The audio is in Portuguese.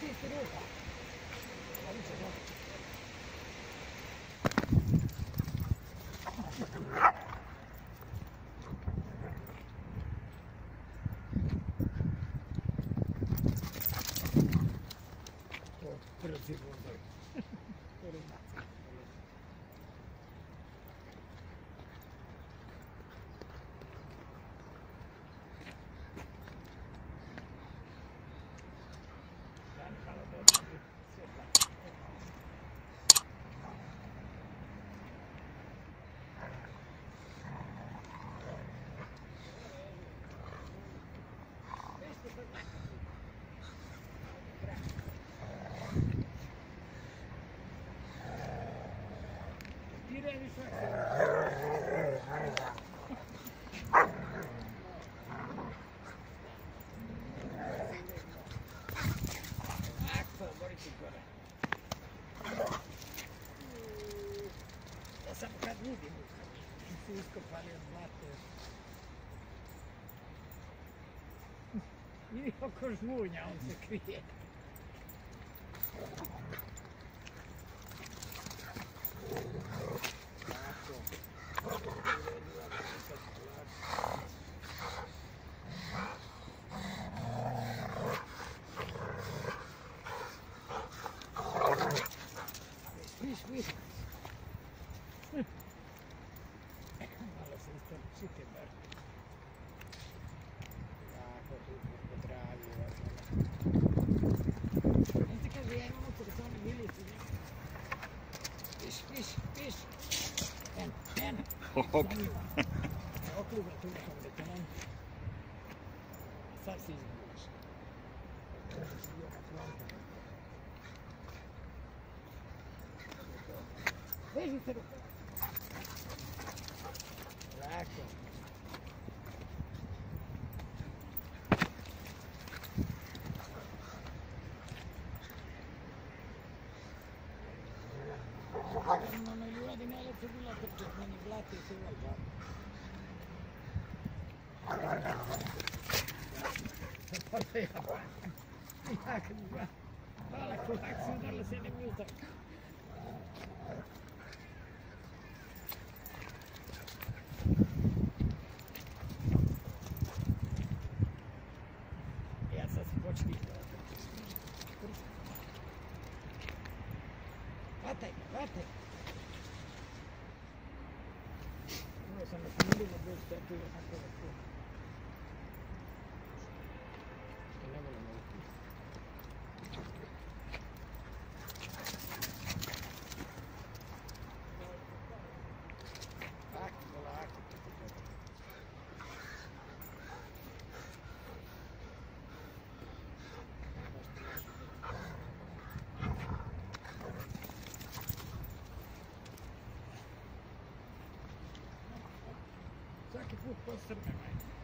これを全部押さえる。Я сам выходные бегу. Французском полез, Латвия. И его кожмуня, он секрет. Se istrčite bar. Jako tu po travi. Znate kaže, ja imam oko da su oni milici. Viš, viš, viš. En, en. Hop. Okruga tu Ecco. Non è l'ora di me la figura perché sono i blati che guardano. Vabbè, vabbè. Ja, guarda, kulak sinirli seni bu Почти. Патай, патай. Ну, саме, не було, бо статуя такого. ऊपर सर करना है